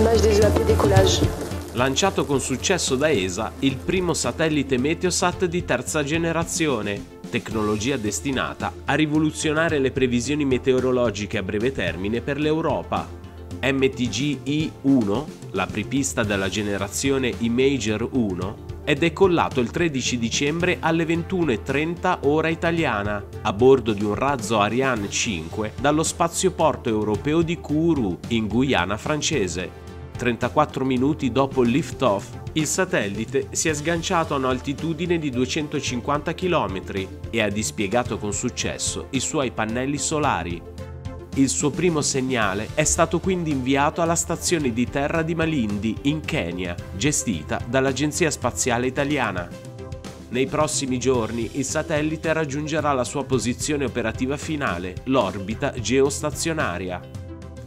images des EAP décollage. Lanciato con successo da ESA, il primo satellite Meteosat di terza generazione, tecnologia destinata a rivoluzionare le previsioni meteorologiche a breve termine per l'Europa. MTG-I1, l'apripista della generazione Imager 1, è decollato il 13 dicembre alle 21.30 ora italiana, a bordo di un razzo Ariane 5 dallo spazioporto europeo di Kourou, in Guyana francese. 34 minuti dopo il lift-off, il satellite si è sganciato a un'altitudine di 250 km e ha dispiegato con successo i suoi pannelli solari. Il suo primo segnale è stato quindi inviato alla stazione di terra di Malindi, in Kenya, gestita dall'Agenzia Spaziale Italiana. Nei prossimi giorni il satellite raggiungerà la sua posizione operativa finale, l'orbita geostazionaria.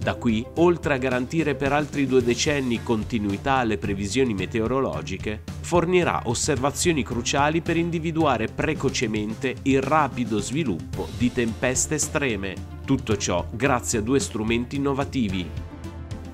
Da qui, oltre a garantire per altri due decenni continuità alle previsioni meteorologiche, fornirà osservazioni cruciali per individuare precocemente il rapido sviluppo di tempeste estreme. Tutto ciò grazie a due strumenti innovativi,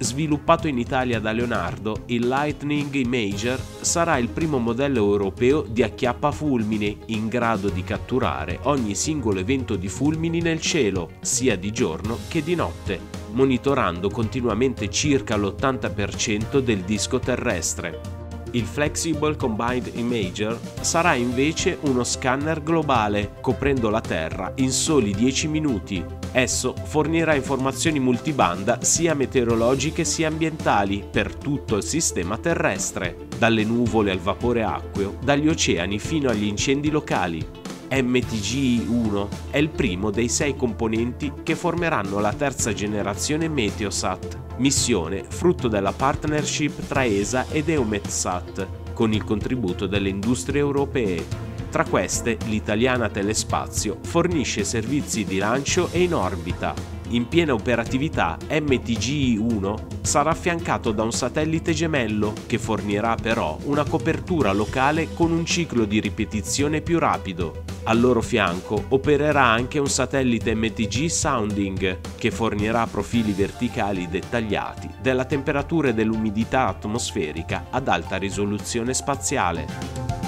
Sviluppato in Italia da Leonardo, il Lightning Imager sarà il primo modello europeo di acchiappa fulmini in grado di catturare ogni singolo evento di fulmini nel cielo, sia di giorno che di notte, monitorando continuamente circa l'80% del disco terrestre. Il Flexible Combined Imager sarà invece uno scanner globale, coprendo la Terra in soli 10 minuti. Esso fornirà informazioni multibanda sia meteorologiche sia ambientali per tutto il sistema terrestre, dalle nuvole al vapore acqueo, dagli oceani fino agli incendi locali. MTGI-1 è il primo dei sei componenti che formeranno la terza generazione Meteosat, missione frutto della partnership tra ESA ed EUMETSAT, con il contributo delle industrie europee. Tra queste, l'italiana Telespazio fornisce servizi di lancio e in orbita, in piena operatività, MTGI-1 sarà affiancato da un satellite gemello che fornirà però una copertura locale con un ciclo di ripetizione più rapido. Al loro fianco opererà anche un satellite MTG Sounding che fornirà profili verticali dettagliati della temperatura e dell'umidità atmosferica ad alta risoluzione spaziale.